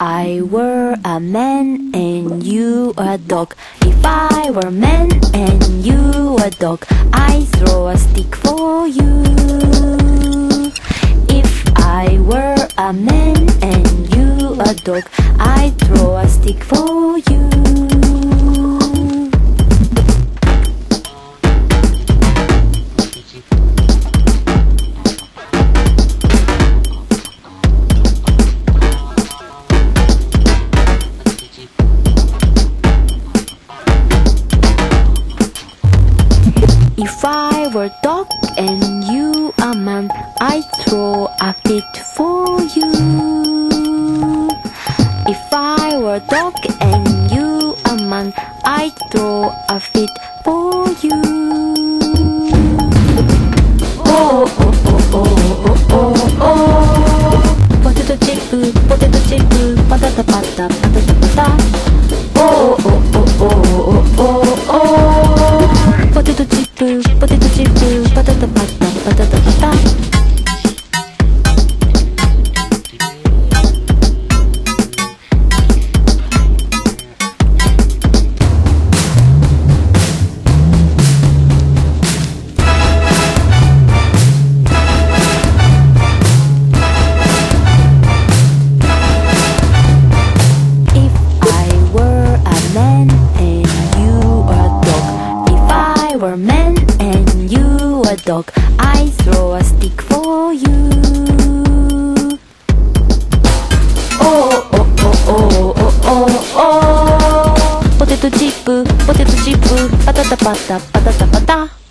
I were a man and you a dog. If I were a man and you a dog, I throw a stick for you. If I were a man and you a dog, I throw a stick for you. If I were a dog and you a man, I'd throw a fit for you. If I were a dog and you a man, I'd throw a fit for you. You a dog, I throw a stick for you. Oh oh oh oh oh oh oh. Potato chip, potato chip, patata patata patata patata.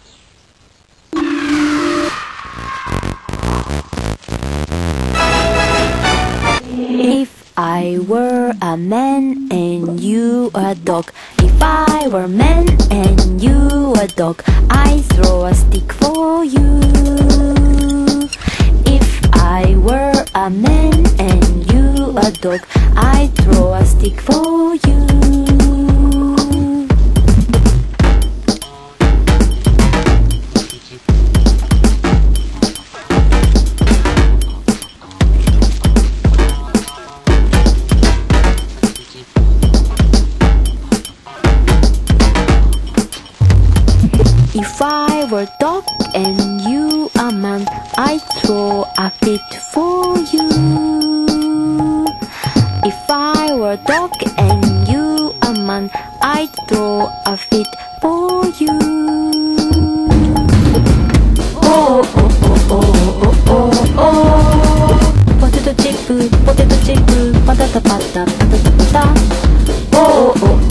I were a man and you a dog, if I were man and you a dog, I throw a stick for you. If I were a man and you a dog, I throw a stick for you. If I were dog and you a man, I'd throw a fit for you. If I were dog and you a man, I'd throw a fit for you. Oh oh oh oh oh oh oh. Potato chip, potato chip, patata patata patata patata.